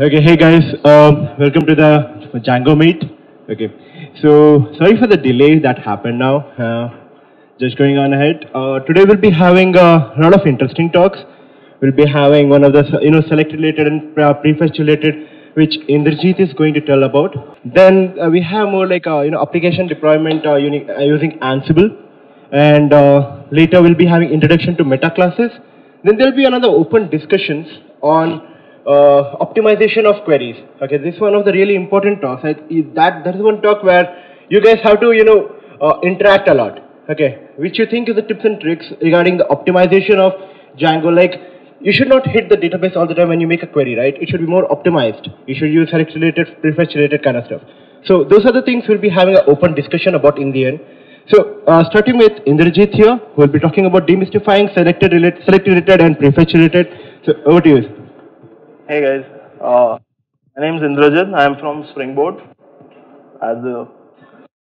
Okay, hey guys, um, welcome to the Django meet. Okay, so sorry for the delay that happened now. Uh, just going on ahead. Uh, today we'll be having a lot of interesting talks. We'll be having one of the you know select related and prefetch related, which Indrajit is going to tell about. Then uh, we have more like uh, you know application deployment uh, using Ansible, and later we'll be having introduction to meta classes. Then there'll be another open discussions on uh, optimization of queries. Okay, this is one of the really important talks. I, that that is one talk where you guys have to you know uh, interact a lot. Okay, which you think is the tips and tricks regarding the optimization of Django? Like you should not hit the database all the time when you make a query, right? It should be more optimized. You should use select related, prefetch related kind of stuff. So those are the things we'll be having an open discussion about in the end. So uh, starting with Indrajit here, who will be talking about demystifying selected related, select related and prefetch related. So over to you. Hey guys, uh, my name is Indrajit. I am from Springboard, as uh,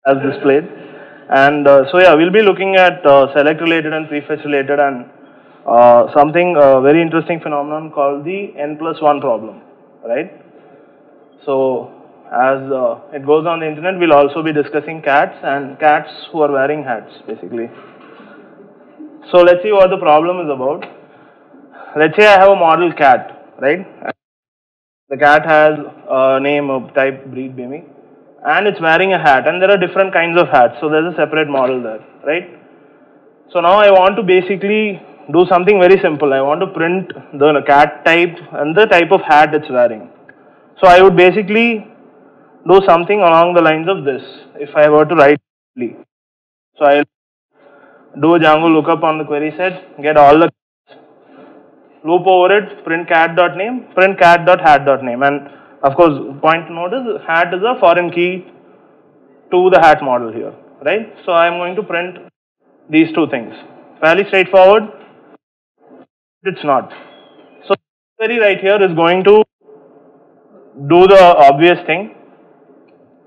as displayed, and uh, so yeah, we'll be looking at uh, select related and prefetch related and uh, something uh, very interesting phenomenon called the n plus one problem, right? So as it goes on the internet, we'll also be discussing cats and cats who are wearing hats, basically. So let's see what the problem is about. Let's say I have a model cat, right? The cat has a name of type breed Bimi and it's wearing a hat and there are different kinds of hats. So there's a separate model there, right? So now I want to basically do something very simple. I want to print the cat type and the type of hat it's wearing. So I would basically do something along the lines of this if I were to write. So I'll do a Django lookup on the query set, get all the loop over it, print cat dot name, print cat dot hat dot name, And of course, point note is hat is a foreign key to the hat model here, right? So I'm going to print these two things. Fairly straightforward. It's not. So query right here is going to do the obvious thing.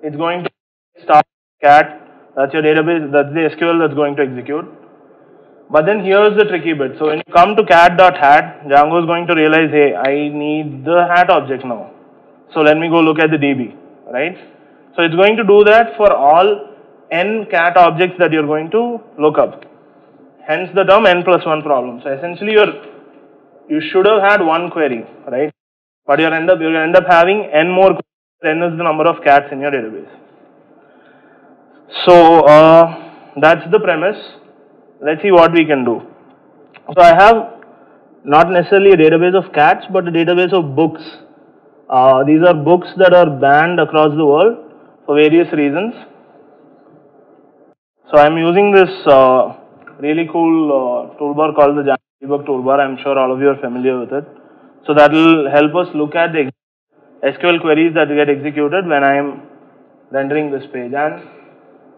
It's going to start cat. That's your database. That's the SQL that's going to execute. But then here's the tricky bit. So when you come to cat.hat, Django is going to realize, hey, I need the hat object now. So let me go look at the DB, right? So it's going to do that for all n cat objects that you're going to look up. Hence the term n plus one problem. So essentially you're, you should have had one query, right? But you'll end up, you'll end up having n more queries. n is the number of cats in your database. So uh, that's the premise let's see what we can do. So I have not necessarily a database of cats, but a database of books. Uh, these are books that are banned across the world for various reasons. So I'm using this uh, really cool uh, toolbar called the debug toolbar. I'm sure all of you are familiar with it. So that will help us look at the SQL queries that get executed when I'm rendering this page. And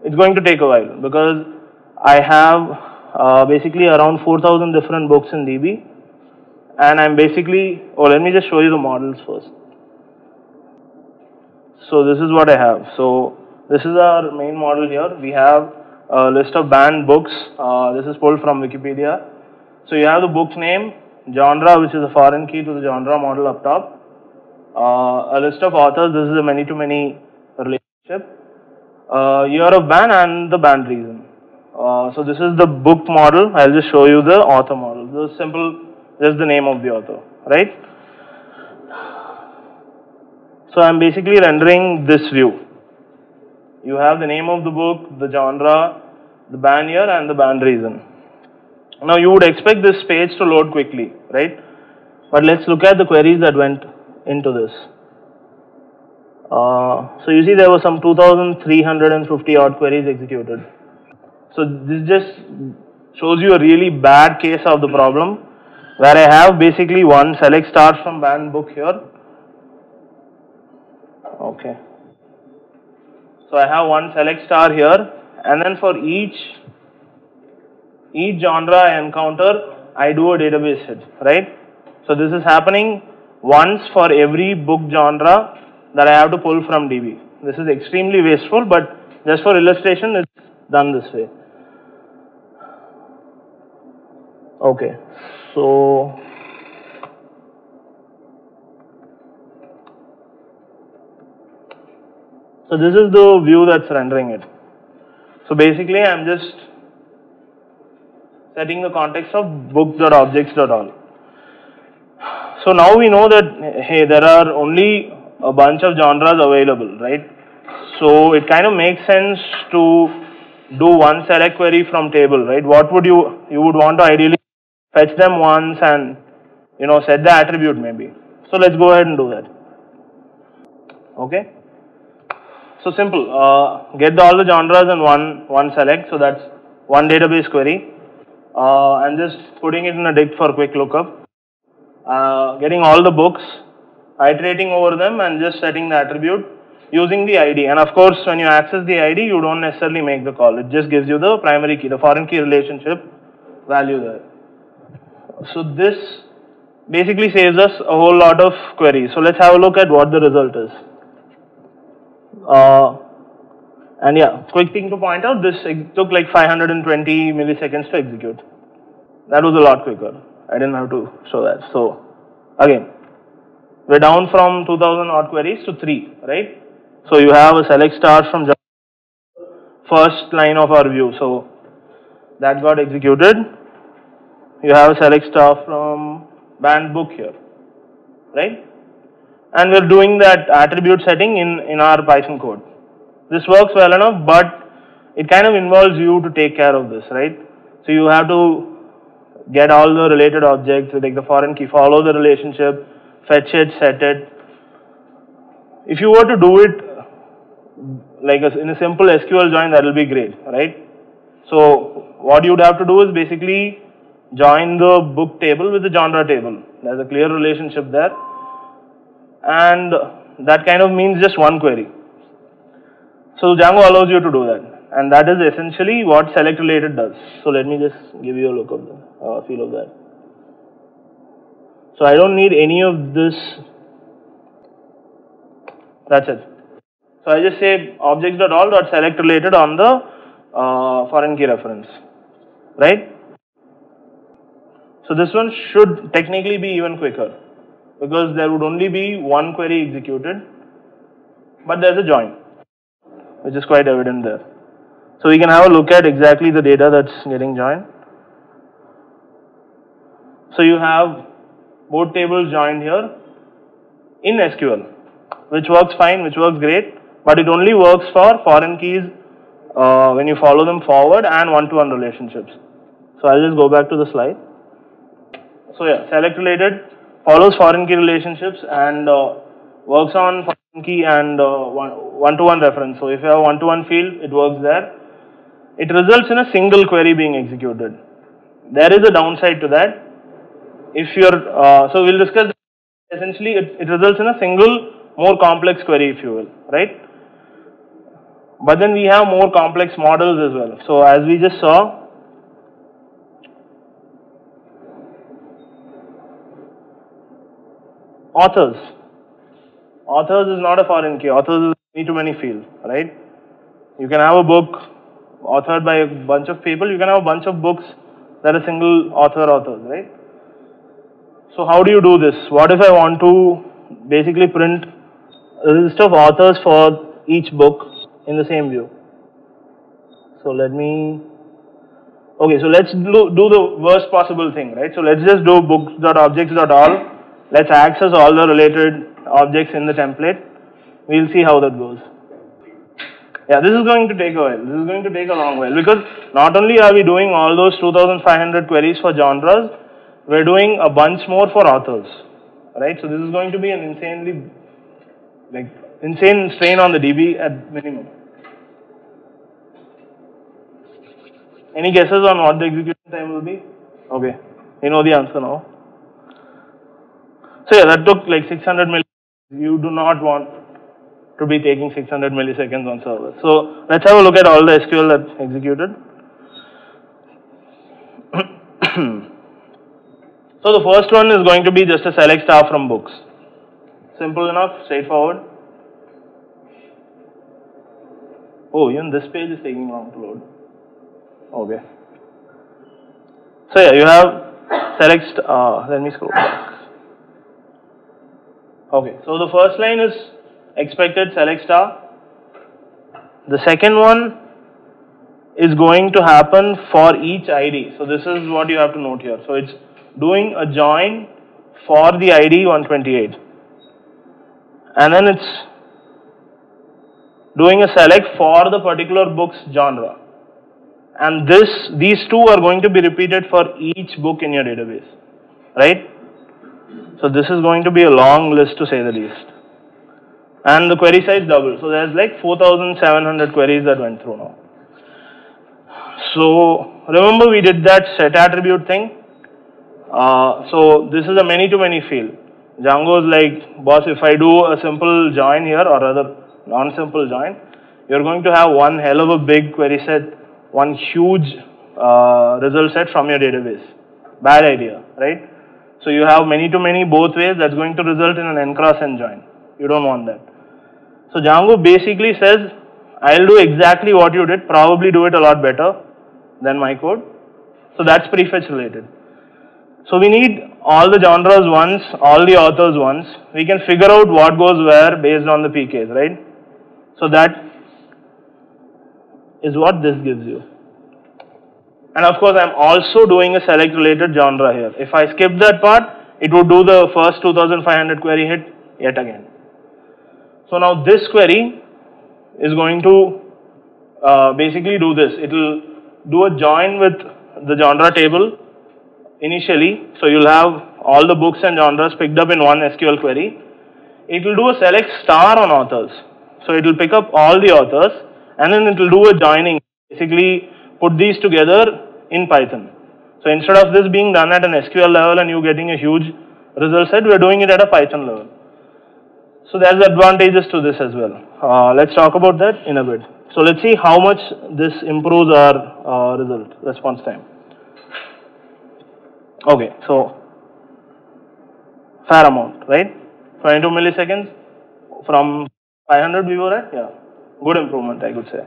it's going to take a while because I have uh, basically around 4000 different books in DB and I'm basically, oh let me just show you the models first. So this is what I have. So this is our main model here. We have a list of banned books. Uh, this is pulled from Wikipedia. So you have the book name, genre which is a foreign key to the genre model up top. Uh, a list of authors, this is a many-to-many relationship. Uh, year of ban and the ban reason. Uh, so this is the book model. I'll just show you the author model. Is simple, just the name of the author, right? So I'm basically rendering this view. You have the name of the book, the genre, the ban year and the ban reason. Now you would expect this page to load quickly, right? But let's look at the queries that went into this. Uh, so you see there were some 2350 odd queries executed. So this just shows you a really bad case of the problem where I have basically one select star from banned book here. Okay. So I have one select star here and then for each each genre I encounter I do a database hit, right? So this is happening once for every book genre that I have to pull from DB. This is extremely wasteful but just for illustration it's done this way. Okay, so So this is the view that's rendering it. So basically I'm just setting the context of book.objects.all. So now we know that hey there are only a bunch of genres available, right? So it kind of makes sense to do one select query from table, right? What would you you would want to ideally fetch them once and you know set the attribute maybe. So let's go ahead and do that. Okay. So simple. Uh, get all the genres in one one select. So that's one database query. Uh, I'm just putting it in a dict for quick lookup. Uh, getting all the books, iterating over them, and just setting the attribute using the ID. And of course, when you access the ID, you don't necessarily make the call. It just gives you the primary key, the foreign key relationship value there. So this basically saves us a whole lot of queries. So let's have a look at what the result is. Uh, and yeah, quick thing to point out, this took like 520 milliseconds to execute. That was a lot quicker. I didn't have to show that. So again, we're down from 2000 odd queries to 3, right? So you have a select star from first line of our view. So that got executed. You have a select star from banned book here, right? And we're doing that attribute setting in, in our Python code. This works well enough, but it kind of involves you to take care of this, right? So you have to get all the related objects, like the foreign key, follow the relationship, fetch it, set it. If you were to do it like a, in a simple SQL join, that will be great, right? So what you would have to do is basically join the book table with the genre table. There's a clear relationship there. And that kind of means just one query. So Django allows you to do that. And that is essentially what select related does. So let me just give you a look of the uh, feel of that. So I don't need any of this. That's it. So I just say objects.all.select related on the uh, foreign key reference, right? So this one should technically be even quicker because there would only be one query executed, but there's a join, which is quite evident there. So we can have a look at exactly the data that's getting joined. So you have both tables joined here in SQL, which works fine, which works great, but it only works for foreign keys uh, when you follow them forward and one-to-one -one relationships. So I'll just go back to the slide. So yeah, select related follows foreign key relationships and uh, works on foreign key and uh, one-to-one -one reference. So if you have one-to-one -one field, it works there. It results in a single query being executed. There is a downside to that. If you're, uh, so we'll discuss essentially it, it results in a single more complex query if you will, right? But then we have more complex models as well. So as we just saw, authors. Authors is not a foreign key. Authors is many to many field, right? You can have a book authored by a bunch of people. You can have a bunch of books that a single author authors, right? So how do you do this? What if I want to basically print a list of authors for each book in the same view? So let me, okay, so let's do, do the worst possible thing, right? So let's just do books.objects.all Let's access all the related objects in the template. We'll see how that goes. Yeah, this is going to take a while. This is going to take a long while because not only are we doing all those 2500 queries for genres, we're doing a bunch more for authors, right? So this is going to be an insanely, like, insane strain on the DB at minimum. Any guesses on what the execution time will be? Okay, you know the answer now. So yeah, that took like 600 milliseconds. You do not want to be taking 600 milliseconds on server. So let's have a look at all the SQL that's executed. so the first one is going to be just a select star from books. Simple enough, straightforward. Oh, even this page is taking long to load. Okay. So yeah, you have select, uh, let me scroll back. Okay, so the first line is expected select star The second one is going to happen for each ID. So this is what you have to note here. So it's doing a join for the ID 128. And then it's doing a select for the particular book's genre. And this, these two are going to be repeated for each book in your database, right? So this is going to be a long list to say the least. And the query size double. So there's like 4,700 queries that went through now. So remember we did that set attribute thing. Uh, so this is a many to many field. Django is like, boss, if I do a simple join here or rather non-simple join, you're going to have one hell of a big query set, one huge uh, result set from your database. Bad idea, right? So you have many to many both ways that's going to result in an n cross n join. You don't want that. So Django basically says, I'll do exactly what you did, probably do it a lot better than my code. So that's prefetch related. So we need all the genres once, all the authors once. We can figure out what goes where based on the PKs, right? So that is what this gives you. And of course, I'm also doing a select related genre here. If I skip that part, it would do the first 2500 query hit yet again. So now this query is going to uh, basically do this. It will do a join with the genre table initially. So you'll have all the books and genres picked up in one SQL query. It will do a select star on authors. So it will pick up all the authors and then it will do a joining. Basically put these together in Python. So instead of this being done at an SQL level and you getting a huge result set, we are doing it at a Python level. So there's advantages to this as well. Uh, let's talk about that in a bit. So let's see how much this improves our uh, result response time. Okay, so fair amount, right? 22 milliseconds from 500 we were at, yeah, good improvement I could say.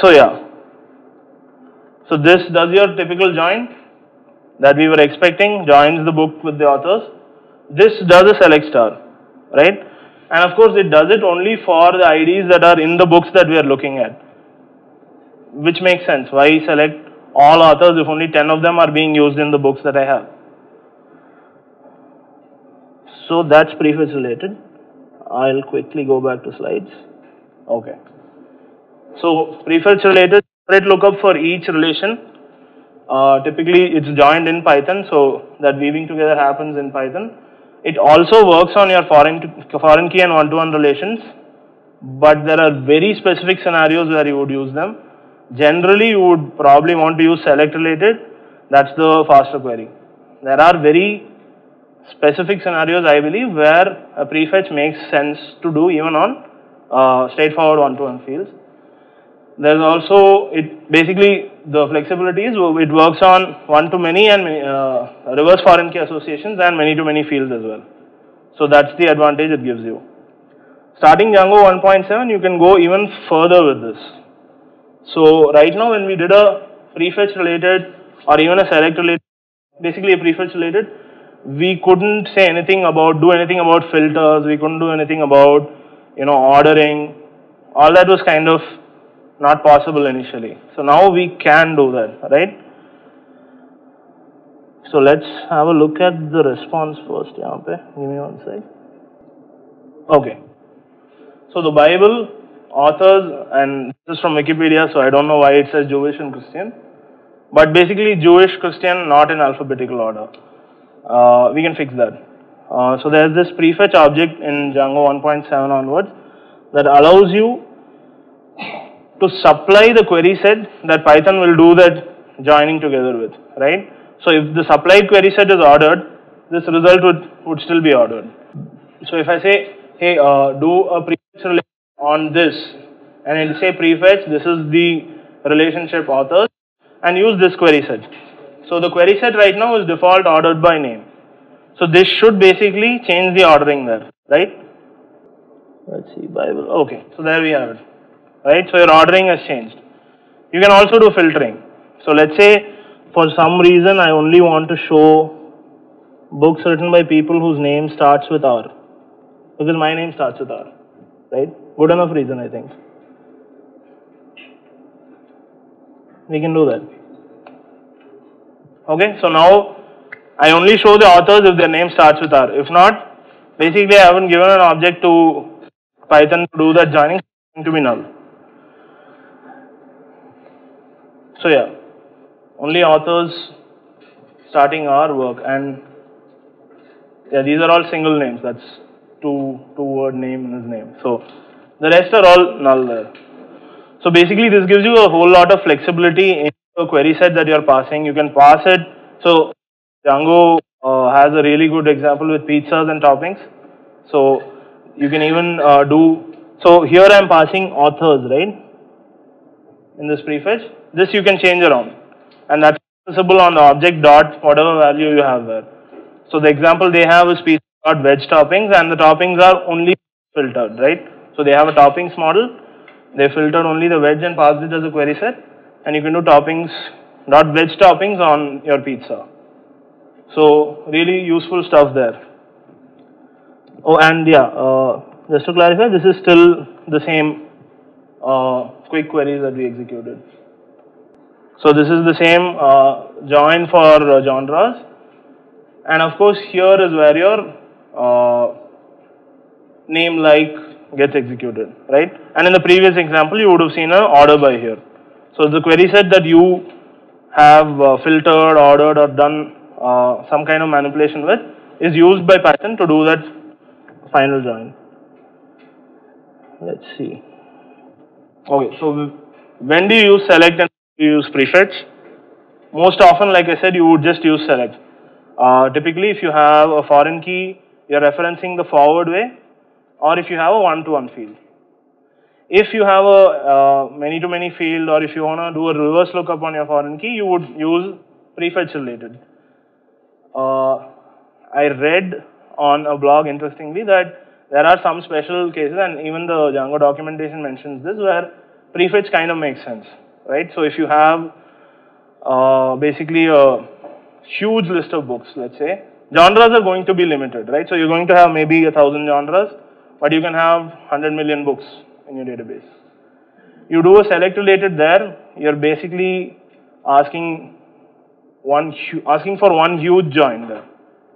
So yeah, so this does your typical join that we were expecting, joins the book with the authors. This does a select star, right? And of course it does it only for the IDs that are in the books that we are looking at, which makes sense. Why select all authors if only 10 of them are being used in the books that I have? So that's prefetch related. I'll quickly go back to slides. Okay. So prefetch related separate lookup for each relation. Uh, typically it's joined in Python so that weaving together happens in Python. It also works on your foreign, foreign key and one-to-one -one relations but there are very specific scenarios where you would use them. Generally you would probably want to use select related that's the faster query. There are very specific scenarios I believe where a prefetch makes sense to do even on uh, straightforward one-to-one -one fields. There's also, it basically the flexibility is it works on one-to-many and uh, reverse foreign key associations and many-to-many -many fields as well. So that's the advantage it gives you. Starting Django 1.7 you can go even further with this. So right now when we did a prefetch related or even a select related, basically a prefetch related, we couldn't say anything about, do anything about filters, we couldn't do anything about, you know, ordering. All that was kind of not possible initially. So now we can do that, right? So let's have a look at the response first. Give me one sec. Okay. So the Bible authors, and this is from Wikipedia, so I don't know why it says Jewish and Christian, but basically Jewish, Christian, not in alphabetical order. Uh, we can fix that. Uh, so there's this prefetch object in Django 1.7 onwards that allows you to supply the query set that Python will do that joining together with, right? So if the supplied query set is ordered, this result would, would still be ordered. So if I say, hey, uh, do a prefetch on this, and it'll say prefetch, this is the relationship authors, and use this query set. So the query set right now is default ordered by name. So this should basically change the ordering there, right? Let's see, Bible. Okay, so there we have it right? So your ordering has changed. You can also do filtering. So let's say for some reason I only want to show books written by people whose name starts with R. Because my name starts with R, right? Good enough reason, I think. We can do that. Okay, so now I only show the authors if their name starts with R. If not, basically I haven't given an object to Python to do that joining to be null. So yeah, only authors starting our work and yeah, these are all single names. That's two two word name in his name. So the rest are all null there. So basically this gives you a whole lot of flexibility in the query set that you're passing. You can pass it. So Django uh, has a really good example with pizzas and toppings. So you can even uh, do, so here I'm passing authors, right? In this prefetch. This you can change around. And that's visible on the object dot whatever value you have there. So the example they have is pizza dot veg toppings and the toppings are only filtered, right? So they have a toppings model. They filtered only the veg and passed it as a query set. And you can do toppings, dot veg toppings on your pizza. So really useful stuff there. Oh, and yeah, uh, just to clarify, this is still the same uh, quick queries that we executed. So this is the same uh, join for uh, genres. And of course, here is where your uh, name like gets executed, right? And in the previous example, you would have seen an order by here. So the query set that you have uh, filtered, ordered, or done some kind of manipulation with is used by Python to do that final join. Let's see. Okay, so when do you use select and you use prefetch? Most often, like I said, you would just use select. Uh, typically, if you have a foreign key, you're referencing the forward way, or if you have a one-to-one field. If you have a many-to-many -many field, or if you want to do a reverse lookup on your foreign key, you would use prefetch related. Uh, I read on a blog, interestingly, that there are some special cases, and even the Django documentation mentions this, where prefetch kind of makes sense, right? So if you have uh, basically a huge list of books, let's say, genres are going to be limited, right? So you're going to have maybe a thousand genres, but you can have 100 million books in your database. You do a select related there, you're basically asking one asking for one huge join there,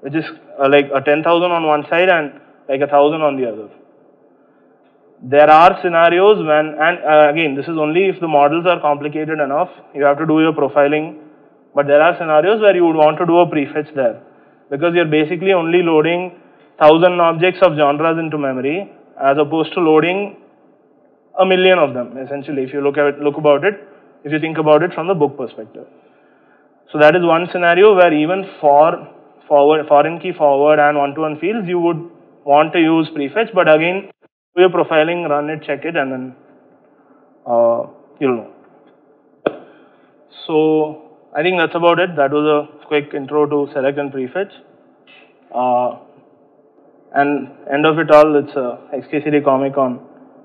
which is uh, like a 10,000 on one side and like a thousand on the other. There are scenarios when, and uh, again, this is only if the models are complicated enough, you have to do your profiling. But there are scenarios where you would want to do a prefetch there because you're basically only loading thousand objects of genres into memory as opposed to loading a million of them essentially if you look at it, look about it if you think about it from the book perspective so that is one scenario where even for forward foreign key forward and one-to-one -one fields you would want to use prefetch, but again, do your profiling, run it, check it, and then uh, you'll know. So I think that's about it. That was a quick intro to select and prefetch. Uh, and end of it all, it's a XKCD comic on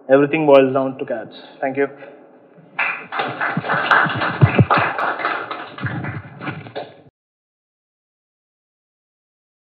everything boils down to cats. Thank you.